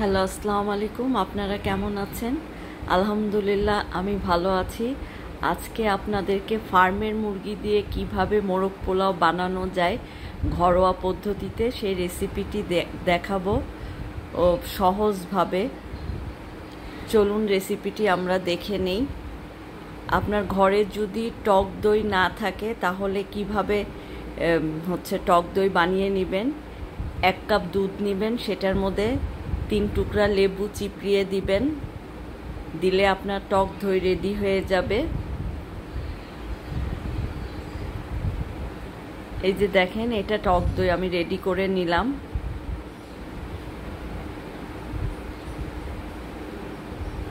Hello আসসালামু আলাইকুম আপনারা কেমন আছেন? আলহামদুলিল্লাহ, আমি ভালো আছি। আজকে আপনাদেরকে ফার্মের মুরগি দিয়ে কীভাবে মোরগ পোলাও বানানো যায় ঘরোয়া পদ্ধতিতে সেই রেসিপিটি দেখাবো ও সহজভাবে। চলুন রেসিপিটি আমরা দেখে নেই। আপনার ঘরে যদি টক দই না থাকে, তাহলে কীভাবে হচ্ছে টক দই বানিয়ে নেবেন? এক কাপ দুধ নেবেন, সেটার মধ্যে তিন টুকরা লেবু চিপড়িয়ে দিবেন। দিলে আপনার টক দই রেডি হয়ে যাবে। এই যে দেখেন, এটা টক দই আমি রেডি করে নিলাম।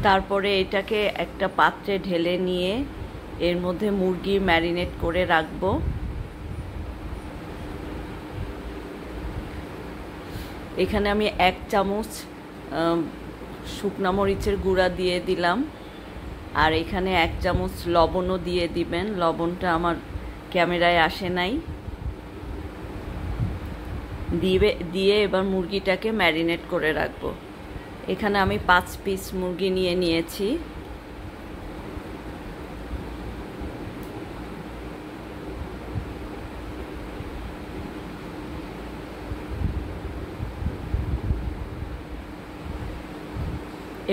তারপরে এটাকে একটা পাত্রে ঢেলে নিয়ে এর মধ্যে মুরগি ম্যারিনেট করে রাখব। এখানে আমি এক চামচ শুকনা মরিচের গুঁড়া দিয়ে দিলাম। আর এখানে এক চামচ লবণও দিয়ে দিবেন। লবণটা আমার ক্যামেরায় আসে নাই। দিয়ে দিয়ে এবার মুরগিটাকে ম্যারিনেট করে রাখব। এখানে আমি পাঁচ পিস মুরগি নিয়ে নিয়েছি।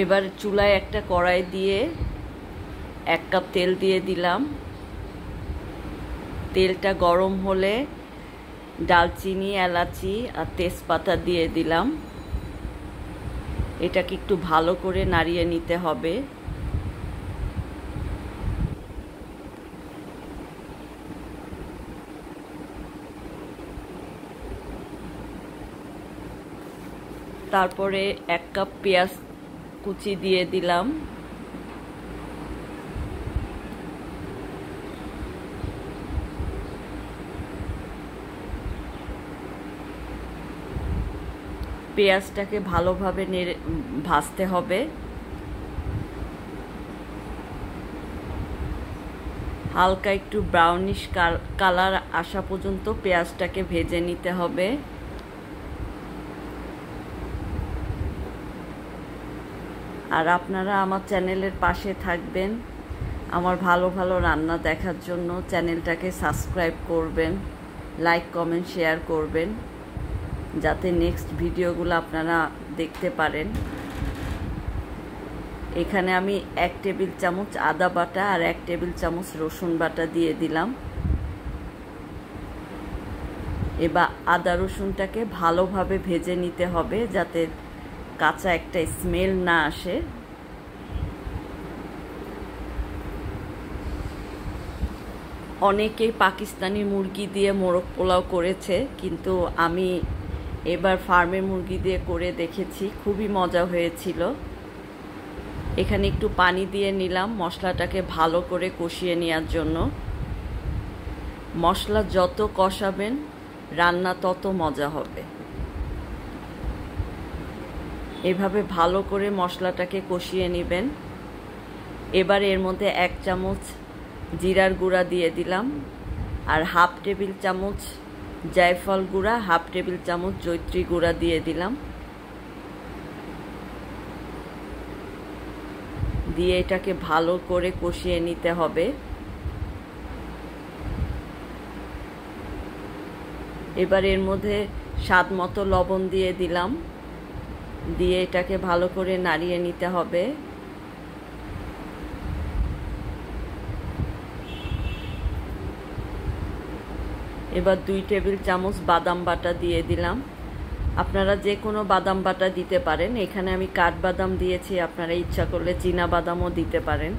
এবার চুলায় একটা কড়াই দিয়ে এক কাপ তেল দিয়ে দিলাম। তেলটা গরম হলে ডালচিনি, এলাচি আর তেজপাতা দিয়ে দিলাম। এটাকে একটু ভালো করে নাড়িয়ে নিতে হবে। তারপরে এক কাপ পেঁয়াজ কুচি দিয়ে দিলাম। পেঁয়াজটাকে ভালোভাবে নেড়ে ভাজতে হবে। হালকা একটু ব্রাউনিশ কালার আসা পর্যন্ত পেঁয়াজটাকে ভেজে নিতে হবে। আর আপনারা আমার চ্যানেলের পাশে থাকবেন। আমার ভালো ভালো রান্না দেখার জন্য চ্যানেলটাকে সাবস্ক্রাইব করবেন, লাইক, কমেন্ট, শেয়ার করবেন, যাতে নেক্সট ভিডিওগুলো আপনারা দেখতে পারেন। এখানে আমি এক টেবিল চামচ আদা বাটা আর এক টেবিল চামচ রসুন বাটা দিয়ে দিলাম। এবার আদা রসুনটাকে ভালোভাবে ভেজে নিতে হবে যাতে কাঁচা একটা স্মেল না আসে। অনেকেই পাকিস্তানি মুরগি দিয়ে মোরগ পোলাও করেছে, কিন্তু আমি এবার ফার্মের মুরগি দিয়ে করে দেখেছি, খুবই মজা হয়েছিল। এখানে একটু পানি দিয়ে নিলাম মশলাটাকে ভালো করে কষিয়ে নেওয়ার জন্য। মশলা যত কষাবেন, রান্না তত মজা হবে। এভাবে ভালো করে মশলাটাকে কষিয়ে নেবেন। এবার এর মধ্যে এক চামচ জিরার গুঁড়া দিয়ে দিলাম আর হাফ টেবিল চামচ জায়ফল গুঁড়া, হাফ টেবিল চামচ জৈত্রী গুঁড়া দিয়ে দিলাম। দিয়ে এটাকে ভালো করে কষিয়ে নিতে হবে। এবার এর মধ্যে স্বাদ মতো লবণ দিয়ে দিলাম। দিয়ে এটাকে ভালো করে নাড়িয়ে নিতে হবে। এবার দুই টেবিল চামচ বাদাম বাটা দিয়ে দিলাম। আপনারা যে কোনো বাদাম বাটা দিতে পারেন। এখানে আমি কাঠবাদাম দিয়েছি, আপনারা ইচ্ছা করলে চীনা বাদামও দিতে পারেন।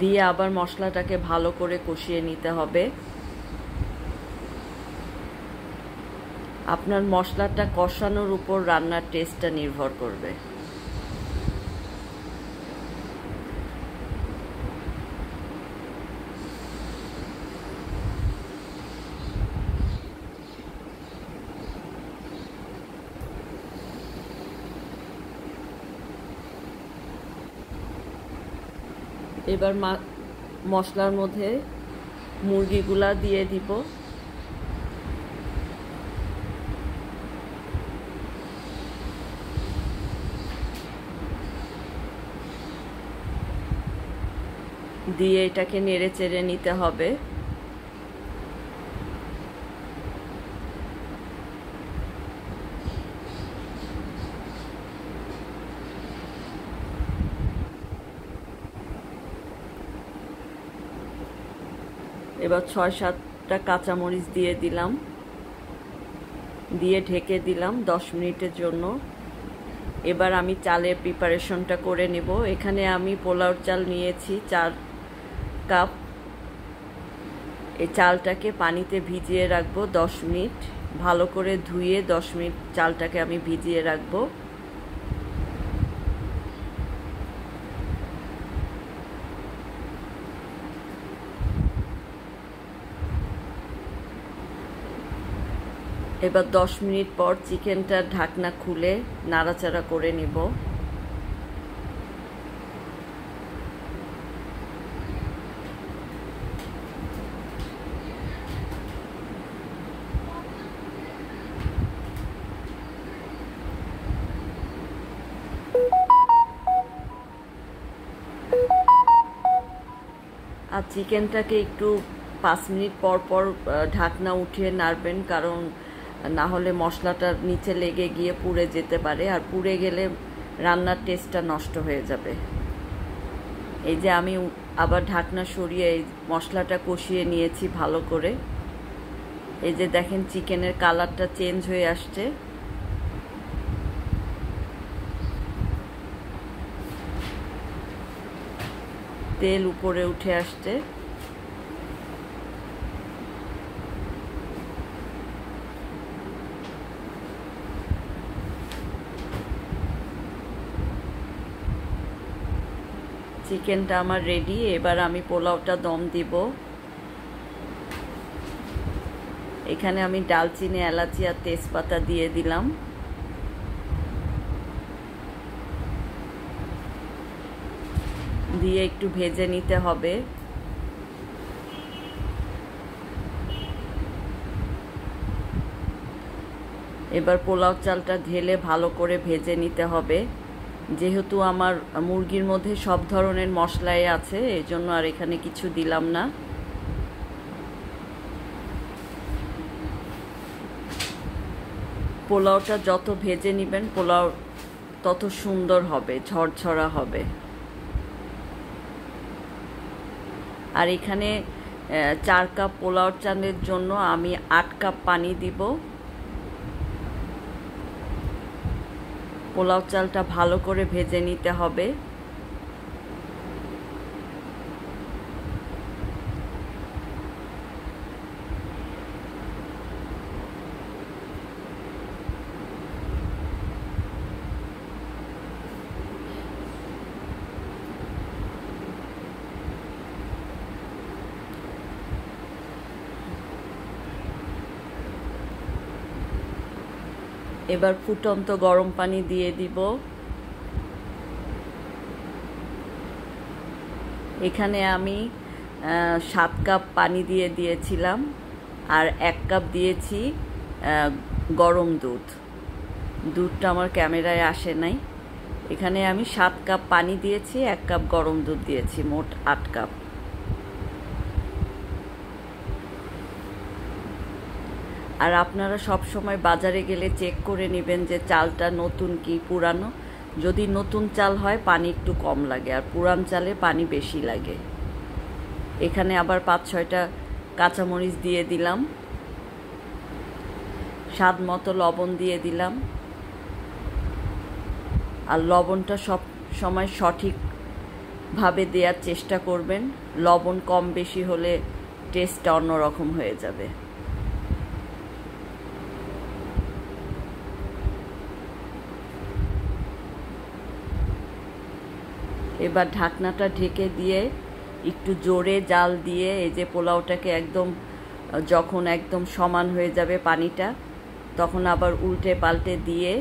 দিয়ে আবার মশলাটাকে ভালো করে কষিয়ে নিতে হবে। আপনার মশলাটা কষানোর উপর রান্নার টেস্টটা নির্ভর করবে। এবার মশলার মধ্যে মুরগিগুলা দিয়ে দিব। দিয়ে এটাকে নেড়ে চেড়ে নিতে হবে। এবার ছয় সাতটা কাঁচামরিচ দিয়ে দিলাম। দিয়ে ঢেকে দিলাম দশ মিনিটের জন্য। এবার আমি চালের প্রিপারেশনটা করে নেব। এখানে আমি পোলাওর চাল নিয়েছি, চার কাপ এই চালটাকে পানিতে ভিজিয়ে রাখব দশ মিনিট। ভালো করে ধুয়ে দশ মিনিট চালটাকে আমি ভিজিয়ে রাখব। এবার দশ মিনিট পর চিকেনটার ঢাকনা খুলে নাড়াচাড়া করে নিব। আর চিকেনটাকে একটু পাঁচ মিনিট পর পর ঢাকনা উঠিয়ে নাড়বেন, কারণ না হলে মশলাটা নিচে লেগে গিয়ে পুড়ে যেতে পারে, আর পুড়ে গেলে রান্নার টেস্টটা নষ্ট হয়ে যাবে। এই যে আমি আবার ঢাকনা সরিয়ে এই মশলাটা কষিয়ে নিয়েছি ভালো করে। এই যে দেখেন, চিকেনের কালারটা চেঞ্জ হয়ে আসছে। তেল উপরে উঠে আসছে চিকেনটা আমার রেডি এবার আমি পোলাওটা দম দিব। এখানে আমি ডালচিনি, এলাচি আর তেজপাতা দিয়ে দিলাম। দিয়ে একটু ভেজে নিতে হবে। এবার পোলাও চালটা ঢেলে ভালো করে ভেজে নিতে হবে। যেহেতু আমার মুরগির মধ্যে সব ধরনের মশলাই আছে এই জন্য আর এখানে কিছু দিলাম না। পোলাওটা যত ভেজে নেবেন, পোলাও তত সুন্দর হবে, ঝরঝরা হবে। আর এখানে চার কাপ পোলাও চালের জন্য আমি আট কাপ পানি দিব। পোলাও চালটা ভালো করে ভেজে নিতে হবে। এবার ফুটন্ত গরম পানি দিয়ে দিব। এখানে আমি সাত কাপ পানি দিয়ে দিয়েছিলাম আর এক কাপ দিয়েছি গরম দুধ। দুধটা আমার ক্যামেরায় আসে নাই। এখানে আমি সাত কাপ পানি দিয়েছি, এক কাপ গরম দুধ দিয়েছি, মোট আট কাপ। আর আপনারা সব সময় বাজারে গেলে চেক করে নেবেন যে চালটা নতুন কি পুরানো। যদি নতুন চাল হয়, পানি একটু কম লাগে, আর পুরান চালে পানি বেশি লাগে। এখানে আবার পাঁচ, ছয়টা কাঁচামরিচ দিয়ে দিলাম। স্বাদ মতো লবণ দিয়ে দিলাম। আর লবণটা সব সময় সঠিকভাবে দেওয়ার চেষ্টা করবেন। লবণ কম বেশি হলে টেস্টটা অন্যরকম হয়ে যাবে। এবার ঢাকনাটা ঢেকে দিয়ে একটু জোরে জাল দিয়ে এই যে পোলাওটাকে একদম, যখন একদম সমান হয়ে যাবে পানিটা, তখন আবার উল্টে পাল্টে দিয়ে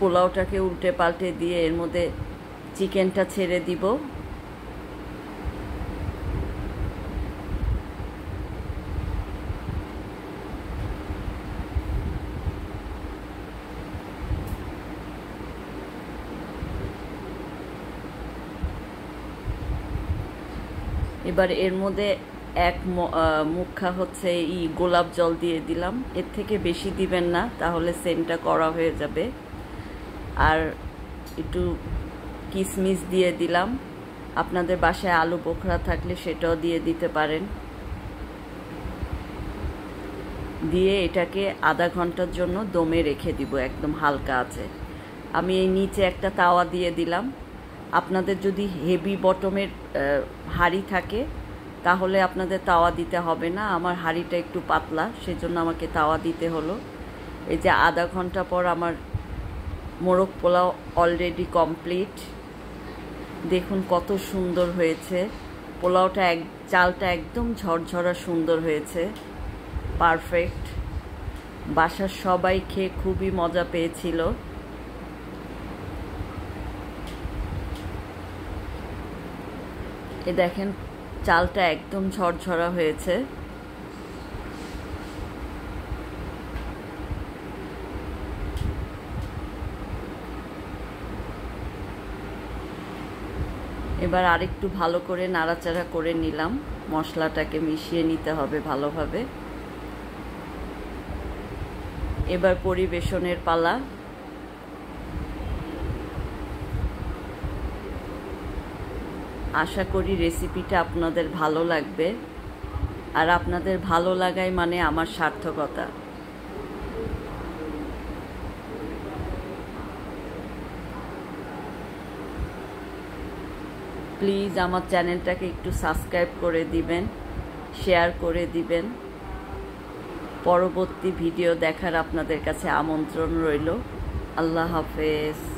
পোলাওটাকে উল্টে পাল্টে দিয়ে এর মধ্যে চিকেনটা ছেড়ে দিব। এবার এর মধ্যে এক মুখা হচ্ছে ই গোলাপ জল দিয়ে দিলাম। এর থেকে বেশি দিবেন না, তাহলে সেন্টটা করা হয়ে যাবে। আর একটু কিশমিশ দিয়ে দিলাম। আপনাদের বাসায় আলু পোখরা থাকলে সেটাও দিয়ে দিতে পারেন। দিয়ে এটাকে আধা ঘণ্টার জন্য দমে রেখে দিব, একদম হালকা আছে। আমি এই নিচে একটা তাওয়া দিয়ে দিলাম। আপনাদের যদি হেভি বটমের হাঁড়ি থাকে, তাহলে আপনাদের তাওয়া দিতে হবে না। আমার হাঁড়িটা একটু পাতলা, সেজন্য আমাকে তাওয়া দিতে হলো। এই যে আধা ঘণ্টা পর আমার মোরগ পোলাও অলরেডি কমপ্লিট দেখুন কত সুন্দর হয়েছে। পোলাওটা এক, চালটা একদম ঝরঝরা সুন্দর হয়েছে। পারফেক্ট বাসার সবাই খেয়ে খুবই মজা পেয়েছিল। এ দেখেন, চালটা একদম ঝরঝরা হয়েছে। এবার আরেকটু ভালো করে নাড়াচাড়া করে নিলাম। মশলাটাকে মিশিয়ে নিতে হবে ভালোভাবে। এবার পরিবেশনের পালা। আশা করি রেসিপিটা আপনাদের ভালো লাগবে। আর আপনাদের ভালো লাগাই মানে আমার সার্থকতা। প্লিজ আমার চ্যানেলটাকে একটু সাবস্ক্রাইব করে দিবেন শেয়ার করে দিবেন। পরবর্তী ভিডিও দেখার আপনাদের কাছে আমন্ত্রণ রইল। আল্লাহ হাফেজ।